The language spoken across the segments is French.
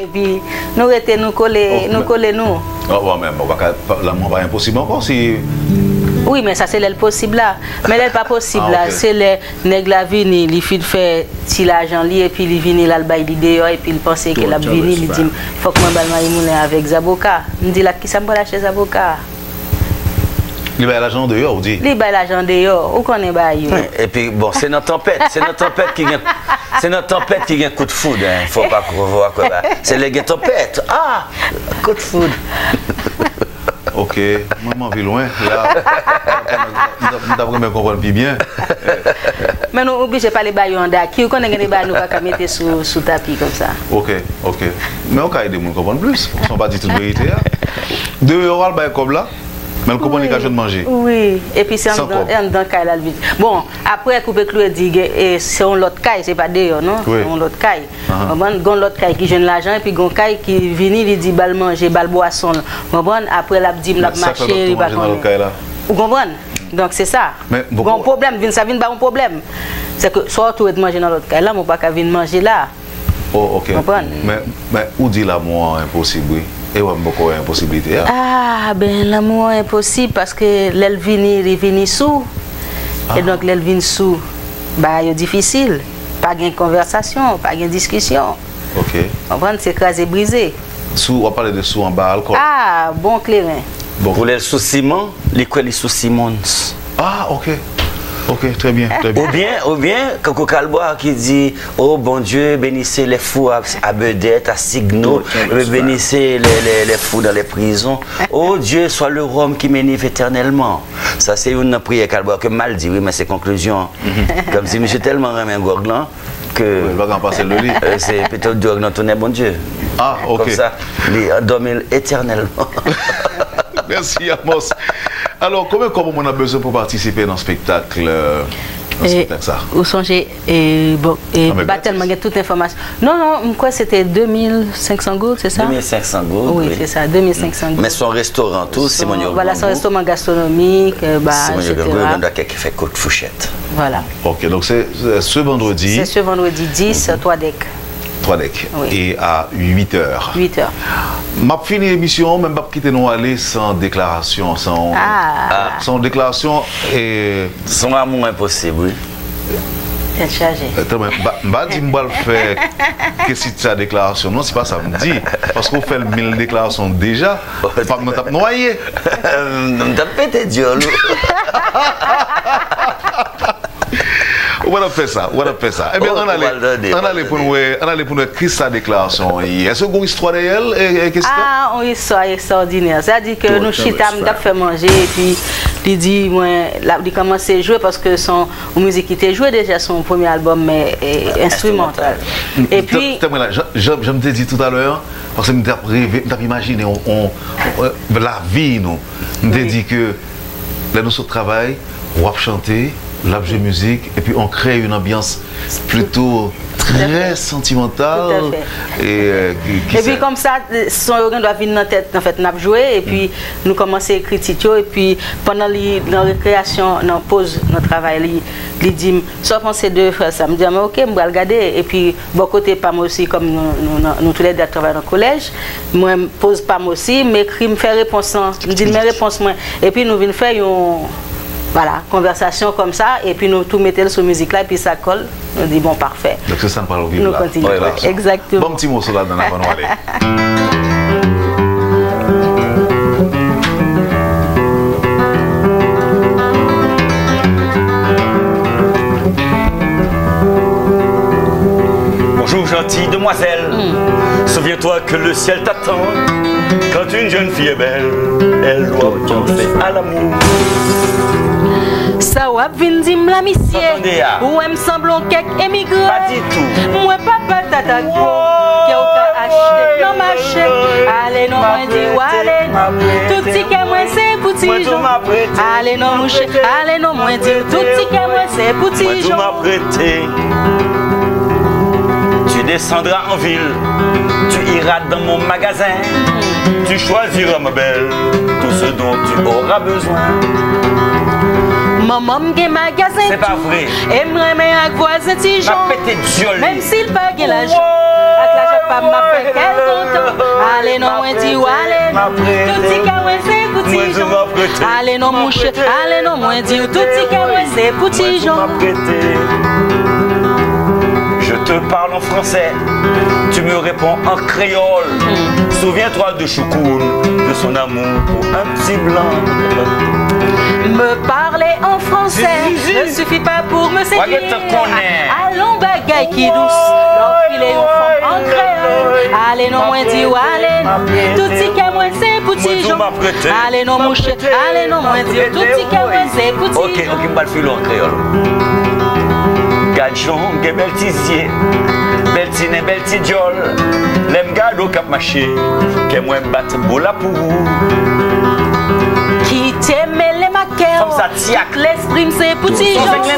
Et puis, nous rester nous coller, Oh, nous coller nous. Oh, ouais, mais l'amour pas impossible encore si. Oui, mais ça c'est le possible là. Mais là, pas possible Ah, là. C'est les nègres la vini, les filles faire ti l'argent li et puis ils vini là le bail li dehors et puis ils pensaient que la vini, ils dit faut que moi balle ma moulin avec Zaboka. Me dit là qui ça me lâcher Zaboka? Il va à l'agent dehors, on dit. Li bail l'argent dehors, ou connaît bail yo. Et puis, bon, c'est notre tempête. C'est notre tempête qui vient. C'est notre tempête qui vient coup de foudre. Hein. Faut pas voir quoi. bah. C'est les gars tempête. Ah, coup de foudre. Ok, moi, je m'en vais loin. Là, nous comprendre plus bien. Mais nous obligés pas les bail en da. Qui connaît des bail nous pas qu'à mettre sous sous tapis comme ça. Ok, ok. Mais on peut aider les gens à comprendre plus. On ne pas dit toute vérité. hein. Dehors, on va comme là. On qu'il y a de manger. Oui, et puis c'est en dans quoi? en dans caille là le vite. Bon, après couper clou dit que, eh, c'est un l'autre caille, c'est pas d'ailleurs non, Oui. c'est un l'autre caille. Ah. Bon, gon l'autre caille qui jeune l'argent et puis gon caille qui vini il dit bal manger, bal boisson. Bon, après la dit la marcher, il va là. Vous comprenez Donc c'est ça. Mais Bon beaucoup- problème, vin ça vient pas un problème. C'est que soit tu veux manger dans l'autre caille là, mon pas venir manger là. Oh, ok. Mais, mais où dit l'amour impossible oui? Et ouais, beaucoup impossibilité. hein. Ah, ben l'amour est impossible parce que l'elle vini, il vini sous. Ah. Et donc l'elle vini sous, bah, c'est difficile. Pas de conversation, pas de discussion. Ok. On prend c'est écrasé, brisé. Sous, on va parler de sous en bas alcool. Ah, bon clairin. Bon, pour les sous-ciment, les quoi les sous-simons. Ah, ok. Ok, très bien, très bien. Ou bien, ou bien, Coco Calbois qui dit Oh bon Dieu, bénissez les fous à, à Bedette, à Signo, bénissez les, les, les fous dans les prisons. Oh Dieu, sois le Rome qui m'énive éternellement. Ça, c'est une prière Calbois que mal dit, oui, mais c'est conclusion. Comme si monsieur tellement remet un gorglan que Il va en passer le lit. euh, c'est peut-être gorglan tourné, bon Dieu. Ah, ok. Comme ça, il endormi éternellement. Merci Amos. Alors, combien comment on a besoin pour participer dans le spectacle euh, ça? Vous songez, et, bon, et ah, non, pas tellement, toute l'information. Non, non, quoi, c'était 2500 gouttes, c'est ça? 2500 gouttes. Oui, oui. c'est ça, 2500 gouttes. Mm. Mais son restaurant, tout, c'est mon Voilà, son restaurant gastronomique, euh, bah, etc. Simon a qui fait côte fouchette. Voilà. Ok, donc c'est ce vendredi. C'est ce vendredi 10, mm -hmm. toi, Dec. 3DEC oui. et à 8 heures. 8 heures. M'a fini l'émission, même pas quitter nous aller sans déclaration, sans, ah. euh, sans déclaration et. Sans amour impossible, oui. C'est chargé. Mais bah, dis moi fait que si tu as déclaration? Non, c'est pas ça, me dit. Parce qu'on fait mille déclarations déjà. Pas me tape noyé. Me euh, tape pété, Dieu. On va faire ça, on va faire ça. Eh bien, Oh, on le pour nous, écrire sa déclaration. Est-ce qu'on a une histoire derrière elle Et- et Qu'est-ce que Ah, on histoire extraordinaire. C'est-à-dire que nous tout, nous fait manger et puis il dit, moi, là, il commence à jouer parce que son musique qui était joué déjà son premier album mais instrumental. Et puis, je, me t'ai dit tout à l'heure, parce que je me imaginé, on, on- on- la vie, nous. Je me dit que là, nous, sur le travail, on va chanter, jouer musique, et puis on crée une ambiance plutôt très sentimentale. Tout à Et, euh, qui- qui et puis comme ça, son organe doit venir dans la tête, en fait, nous avons joué et puis nous commençons à écrire Tito et puis pendant les- la récréation, dans la pause, notre travail, il dit, sauf on ces deux frères, ça me dit, Ah, mais ok, je vais regarder. Et puis, bon côté, pas moi aussi, comme nous, nous, nous- nous tous les deux travaillons dans le collège, moi, je pose pas moi aussi, m'écris, me fait réponse, je me dis mes réponses, moi. Et puis nous venons faire une voilà, conversation comme ça, et puis nous tout mettons sur musique là, et puis ça colle. Nous dit, bon, parfait. Donc c'est ça, nous parlons au vivre Nous là. continuons, Ouais, là, exactement. Bon petit mot sur là, dans avant nous aller. Bonjour gentille demoiselle, souviens-toi que le ciel t'attend. Quand une jeune fille est belle, elle doit penser à l'amour. Ça wap vin dim la misye ah. Ou em semblon kek emigre Pas du tout. Mwen papa tata yo Ke ou ka achete nan mache. Ale non mwen di ou ale Tout ti ke mwen se pou ti Mwen tou jon. Ale non mouche. Ale non mwen di. Tout ti ke mwen se pou ti Moi tout m'a jon prêté. Tu descendras en ville, tu iras dans mon magasin, tu choisiras ma belle, tout ce dont tu auras besoin. Maman gen magasin C'est pas vrai. E mwen men ak voisin ti Ma. Même s'il pa gen la jon Ak la jon papa m'a fait quel content. Allez, non, moi dis, allez, tout petit cas, moi c'est petit Jean. Allez, non, mon cher, allez, non, moi dis, tout petit cas, moi c'est petit Jean. Je te parle en français, tu me réponds en créole. Hmm. Souviens-toi de Choukoun, de son amour pour un petit blanc. Me parler en français ne suffit pas pour me séduire. Allons bagaille qui douce, aux femmes en créole. Allez non moi dis ou allez tout petit qu'à moi c'est petit Jean. Allez non mon cher, allez non moi dis tout petit qu'à moi c'est petit Ok, ok, mal filo en créole. Adjon gen bel ti zye, bel ti ne bel ti djol Lem gado kap mache, ke mwen bat bol apou Ki teme le make ou, ak l'esprim se pouti jol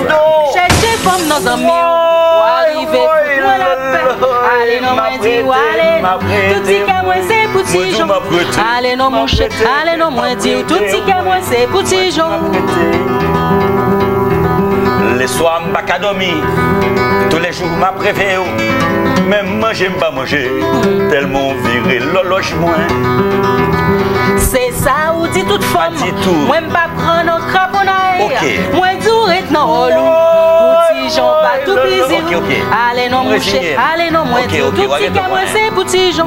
Cheche fom nan zami ou, warive fout mwen la pe Ale nan mwen di wale, touti ke mwen se pouti jol Ale nan mwen di ou, touti ke mwen se pouti jol soirs m'pas qu'à dormir, tous les jours m'a préféré. Même manger m'pas manger, tellement viré l'horloge moins. C'est ça ou dit toute femme Pas tout. Moi pas prendre un craponnaille. Moi non relou Petit Jean pas tout plaisir Ok, ok. Allez non mon cher, Résigné. allez non moi Tout petit je qu'à moi comprends. c'est petit Jean.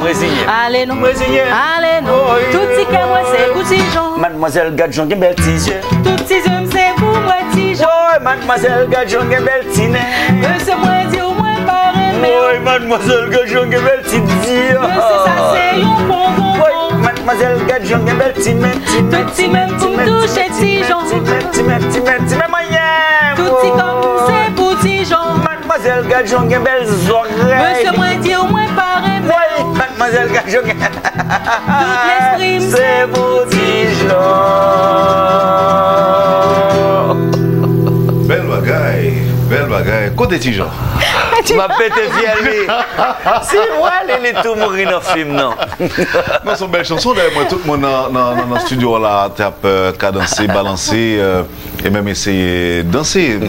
Allez non. Allez non Oh, Tout petit qu'à moi c'est petit Jean Mademoiselle Gadjon, gen bel tizier. Tout petit mademoiselle Gadjon gen bel tine Mese mwen di ou mwen pare men Oye mademoiselle Gadjon gen bel tine Mese sa se yon bon bon bon Mademoiselle Gadjon gen bel tine Touti men pou m touche ti jan Touti men, touti men, touti men mayen Touti kom se pou ti jan Mademoiselle Gadjon gen bel zorey Mese mwen di ou mwen pare men Oye mademoiselle Gadjon gen Tout l'esprit m se pou ti jan bagaille, belle bagaille. Côté Tijan. Ma pété fière, Si moi, elle est tout mourir dans le film, non. Non, c'est une belle chanson. D'ailleurs, moi, tout le monde dans, dans, dans le studio là, tape, euh, cadencer, balancer euh, et même essayer de danser.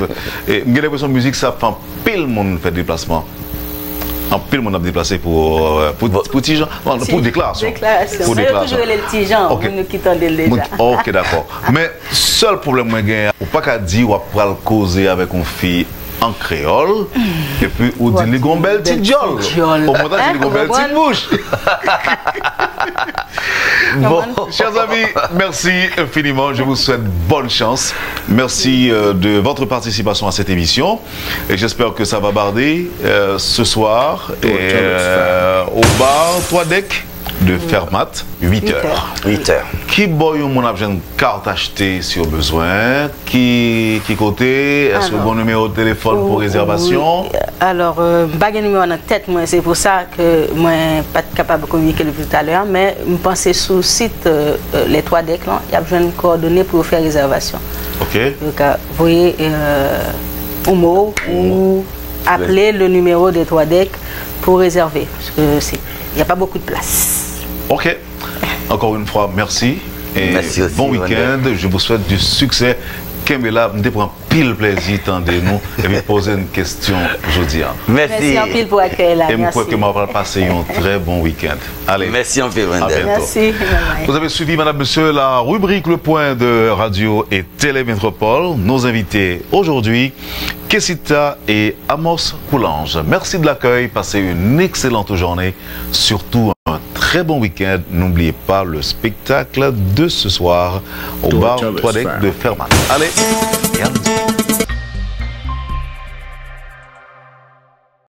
Et j'ai l'impression que la musique, ça fait pile déplacement. Un pile monde a déplacé pour, euh, pour, pour. Non, pour déclaration. Déclaration. Pour déclaration. toujours les petits gens, Ok. nous qui t'en déjà. Ok, d'accord. Mais seul problème que j'ai, ou pas qu'à dire, ou pas le causer avec une fille en créole, et puis ou dit les gon belle petite jolle. Au montage, Hein, les gon belle petite comprendre? bouche. Bon, chers amis, merci infiniment. Je vous souhaite bonne chance. Merci euh, de votre participation à cette émission. Et j'espère que ça va barder euh, ce soir et, euh, au bar 3 deck de Fermat, 8 heures. 8 heures. Qui boy ou mon abject carte achetée si au besoin? Qui, qui côté? Est-ce que bon numéro de téléphone pour réservation? Alors, euh, pas de numéro en tête, moi, c'est pour ça que moi, pas capable de communiquer depuis tout à l'heure, mais je pense sur le site euh, euh, Les Trois Decks, là, il y a besoin de coordonnées pour faire réservation. Ok Donc, vous voyez ou appeler le numéro des Trois Decks pour réserver, parce que il n'y a pas beaucoup de place. Ok. Encore une fois, merci. Et Merci aussi, bon week-end. Je vous souhaite du succès. Kembela, me prend pile plaisir, tendez-nous, et puis poser une question aujourd'hui. hein. Merci Merci. en pile pour accueillir là. Et je crois que moi, va passer un très bon week-end. Allez. Merci en fait, À Wendell. bientôt. Merci. Vous avez suivi, Madame, Monsieur, la rubrique Le Point de Radio et Télémétropole. Nos invités aujourd'hui, Kessita et Amos Coulange. Merci de l'accueil. Passez une excellente journée. Surtout très bon week-end. N'oubliez pas le spectacle de ce soir au bar Thomas 3 Deck Farm. de Fermat. Allez, et à nous.